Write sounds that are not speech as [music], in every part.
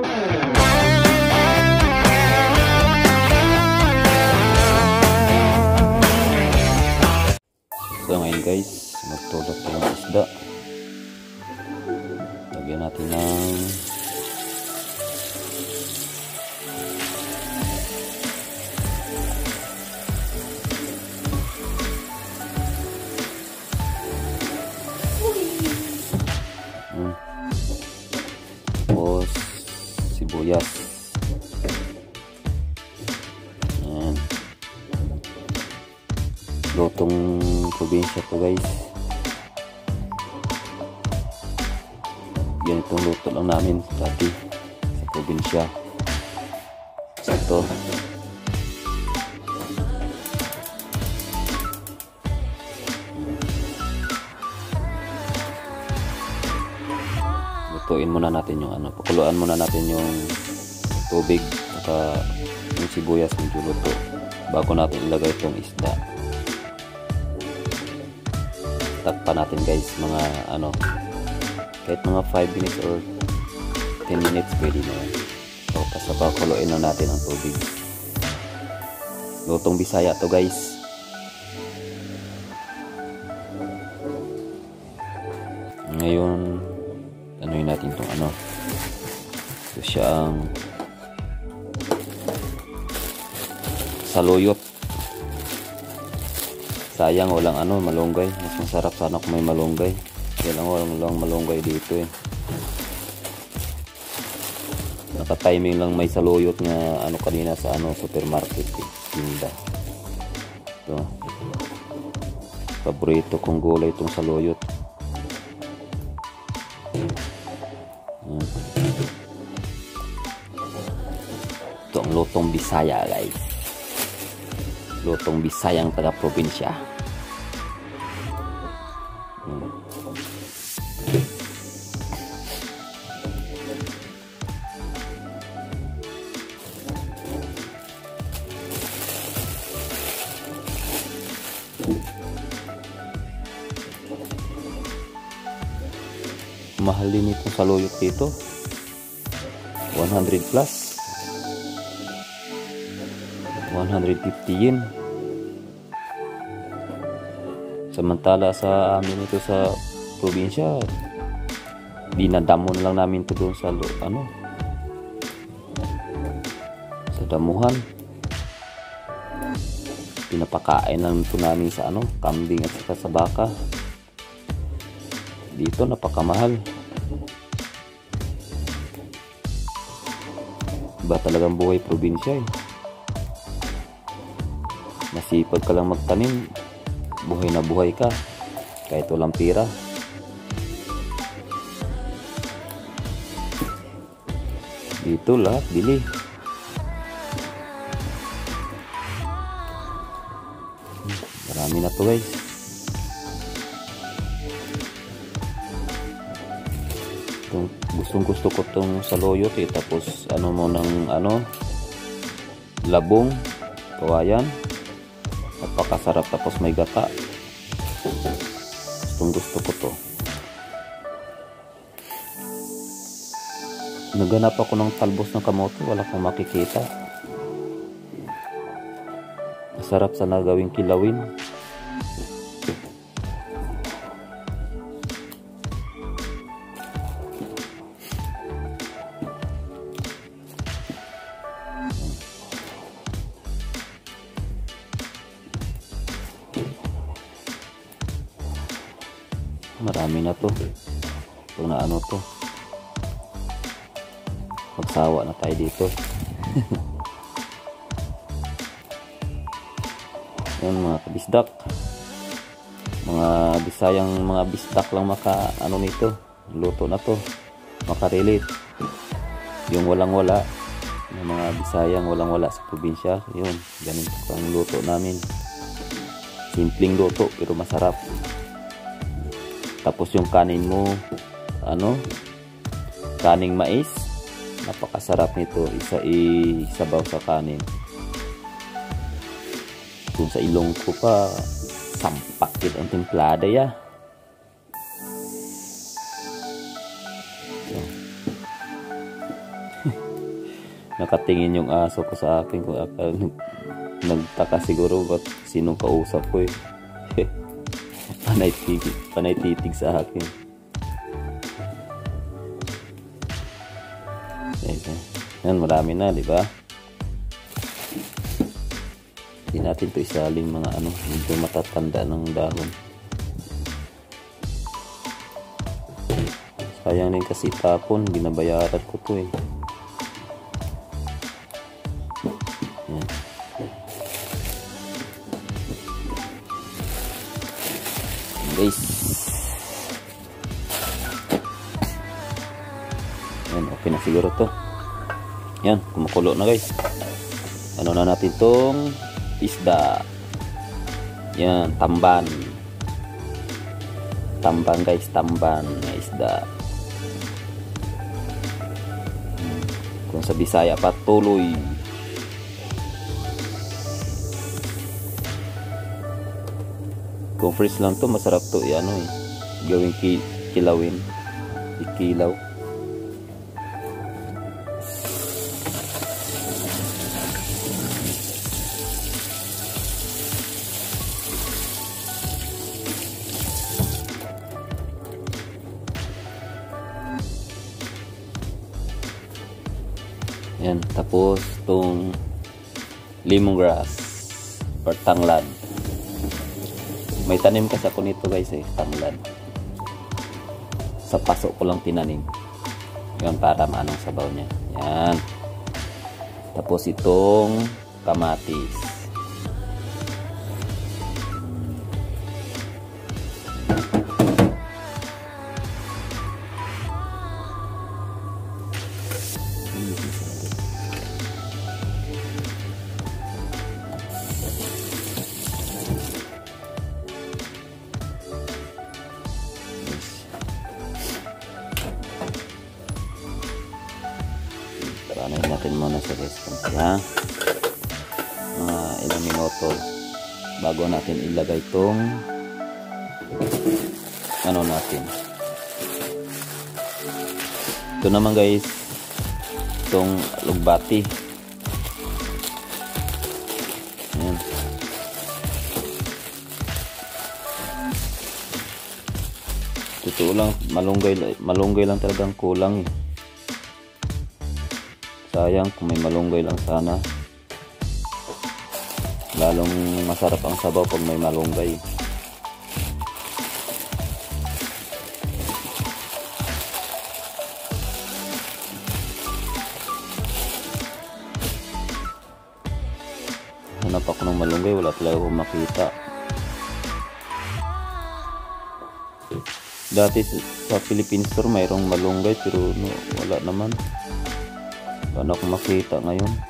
So ngayon guys, magtulog tayo ng isda. Lagyan natin ng Hmm. Sibuyas. Ayan. Lutong probinsya to guys. Ganitong luto lang namin dati sa probinsya. Ito. Lutuin muna natin yung ano, pakuluan muna natin yung tubig at yung sibuyas medyo luto bago natin ilagay itong isda. Takpan natin guys mga ano kahit mga 5 minutes or 10 minutes pwede na yan. So kasaba kuluin na natin ang tubig. Lutong bisaya to guys. Ngayon ano. Ito siya ang saluyot. Sayang walang ano malunggay. Mas masarap sana kung may malunggay. Kaya lang walang, walang malunggay dito eh. Naka-timing lang may saluyot nga ano kanina sa ano supermarket eh. Tinda. Ito. Paborito kong gulay itong saluyot lutong bisaya guys. Lutong bisayang taga probinsya mahal din itong saluyot dito. 100 plus 150 yen. Samantala sa amin ito sa probinsya dinadamon lang namin ito doon sa ano sa damuhan. Pinapakain lang ito namin sa ano kambing at saka sa baka. Dito napakamahal. Iba talagang buhay probinsya eh masipag ka lang magtanim. Buhay na buhay ka. Kahit walang pira. Dito lahat bili. Marami na to guys. Itong, gustong gusto ko tong saluyot eh. Tapos ano mo ng ano? Labong kawayan napakasarap tapos may gata. Gustong gusto ko to. Naganap ako ng talbos ng kamote wala kang makikita. Masarap sana gawing kilawin marami na to. Ito na ano to. Magsawa na tayo dito. [laughs] Yan mga kabisdak. Mga bisayang mga bisdak lang maka ano nito. Luto na to. Makarelate. Yung walang wala yung mga bisayang walang wala sa probinsya. Yun ganito ang luto namin. Simpleng luto pero masarap tapos yung kanin mo ano kaning mais. Napakasarap nito. Isa isabaw sa kanin. Kung sa ilong ko pa sampakit ang templada ya. [laughs] Nakatingin yung aso ko sa akin kung nagtaka siguro ba't sinong kausap ko eh panay titig, panay titig sa akin. Yan marami na di ba? Hindi natin to isaling mga ano medyo matatanda ng dahon sayang din kasi tapon binabayaran ko to eh guys. Yan okay na siguro to. Yan kumukulo na guys. Ano na natin tong isda. Yan tamban. Tamban guys tamban na isda. Kung sa Bisaya patuloy kung freeze lang to masarap to i ano eh gawing ki kilawin ikilaw Yan, tapos tong lemongrass or tanglad. May tanim kasi ako nito guys eh, tanglad. Sa paso ko lang tinanim. Yan para maanong sabaw niya. Yan. Tapos itong kamatis. Ilang minuto bago natin ilagay itong ano natin. Ito naman guys itong lugbati. Ayan. Totoo lang, malunggay, malunggay lang talagang kulang eh. Sayang kung may malunggay lang sana. Lalong masarap ang sabaw pag may malunggay. Hanap ako ng malunggay, wala talaga akong makita. Dati sa Philippine Store mayroong malunggay pero no, wala naman. Paano ako makita ngayon?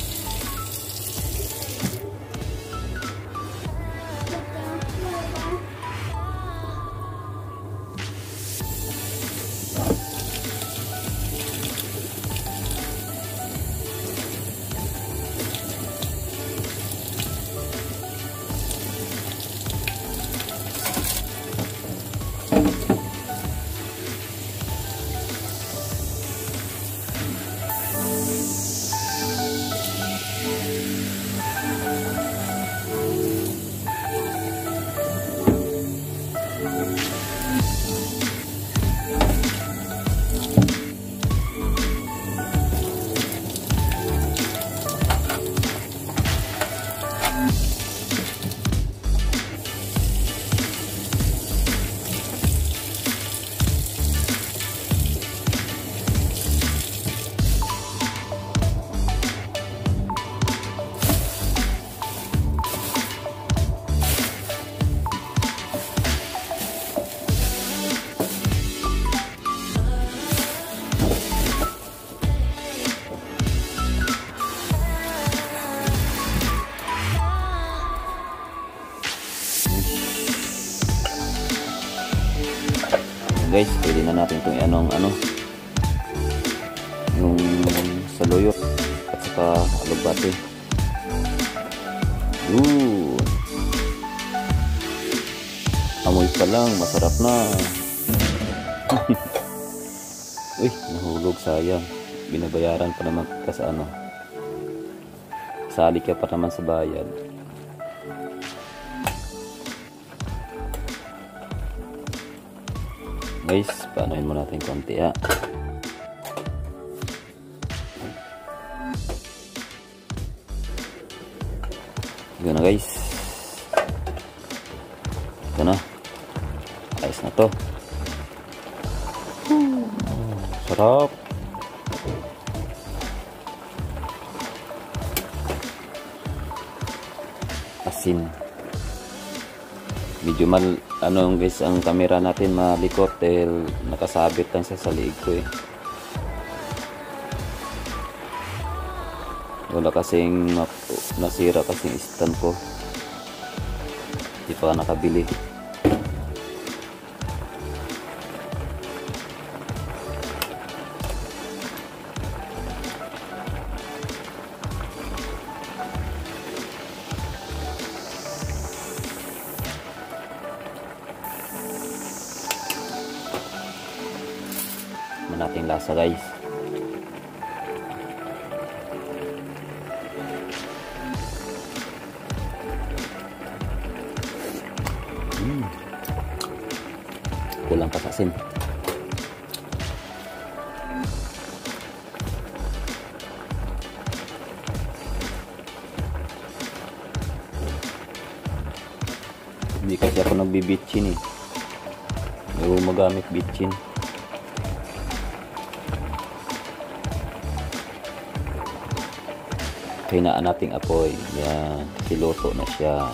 guys pwede na natin itong anong ano yung saluyot at saka alugbate yun. Amoy pa lang masarap na. [laughs] Uy nahulog sayang. Binabayaran pa naman ka sa ano. Sali ka pa naman sa bayad guys paanoin mo natin konti ha yun na guys. Ito na. Ayos na to. Sarap. Asin medyo mal ano guys ang camera natin malikot dahil nakasabit lang siya sa liig ko eh. Wala kasing nasira kasing stand ko. Hindi pa nakabili Natin lasa guys. Mm. kulang pa sa asin hindi kasi ako nagbibitchin eh. May magamit bitchin hinaan nating apoy. Yan siloto na siya.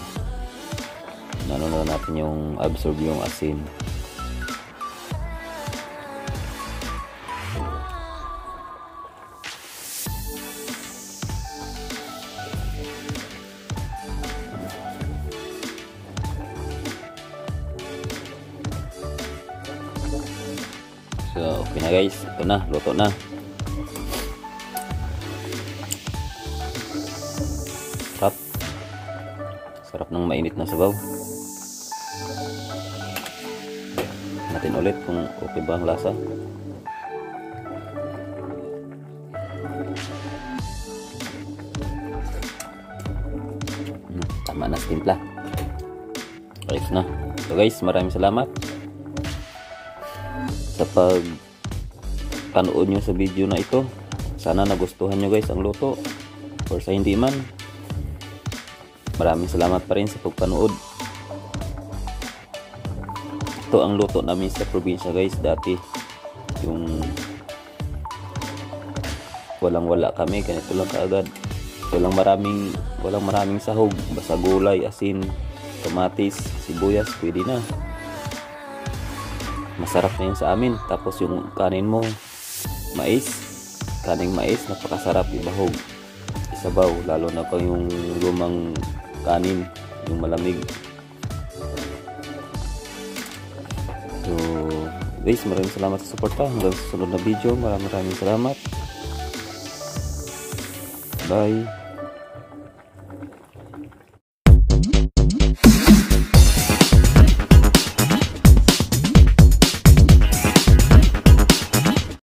Ano na natin yung absorb yung asin. So okay na guys. Ito na luto na ng mainit na sabaw. Natin ulit kung okay ba ang lasa. Hmm, tama na sa timpla. Ayos na. So guys maraming salamat sa pag panood nyo sa video na ito. Sana nagustuhan nyo guys ang luto or sa hindi man maraming salamat pa rin sa pagpanood. Ito ang luto namin sa probinsya guys. Dati yung walang wala kami ganito lang kaagad. Walang maraming walang maraming sahog. Basta gulay asin kamatis sibuyas pwede na. Masarap na yun sa amin. Tapos yung kanin mo mais. Kaning mais napakasarap ibahog isabaw lalo na pa yung lumang kanin yung malamig. So guys maraming salamat sa suporta. Hanggang sa sunod na video. Maraming maraming salamat. Bye